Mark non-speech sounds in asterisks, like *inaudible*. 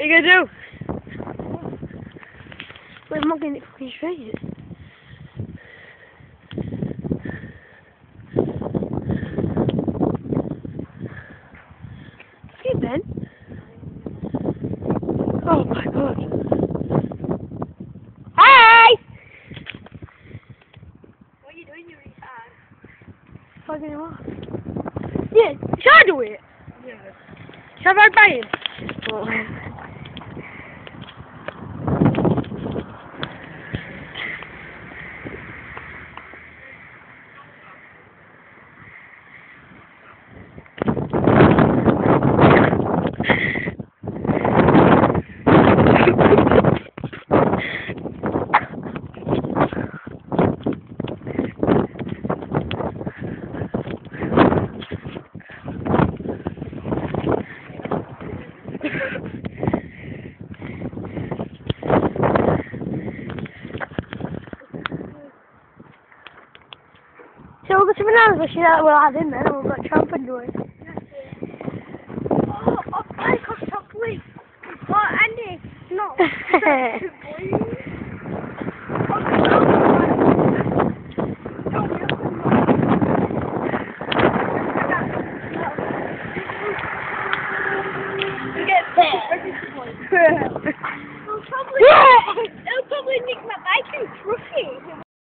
What are you gonna do? Wait, I'm not getting it fucking straight. Hey Ben. Oh my god. Hi! What are you doing, you retard? Fucking him off. Yeah, shall I do it? Yeah. Shall I buy it? Oh. So we'll go to banana bushes that we'll add in then and we've got trampoline doors. Oh, oh, I got trampoline. Oh, Andy, no. get there. *laughs*